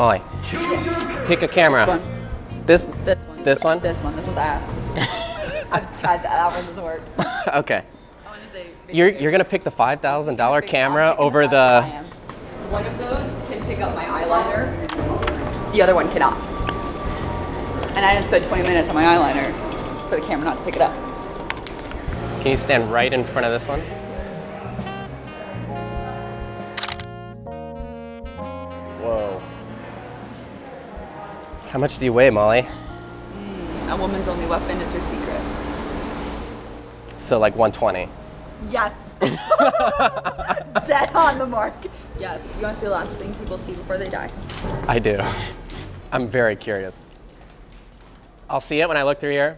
Molly, pick a camera. This This, one. This one? This one. This one's ass. I've tried that. That one doesn't work. okay. I want to say. You're, you're gonna pick the $5,000 camera over the. One of those can pick up my eyeliner. The other one cannot. And I didn't spend 20 minutes on my eyeliner for the camera not to pick it up. can you stand right in front of this one? Whoa. How much do you weigh, Molly? Mm, a woman's only weapon is her secrets. So like 120. Yes. Dead on the mark. Yes. You want to see the last thing people see before they die? I do. I'm very curious. I'll see it when I look through here.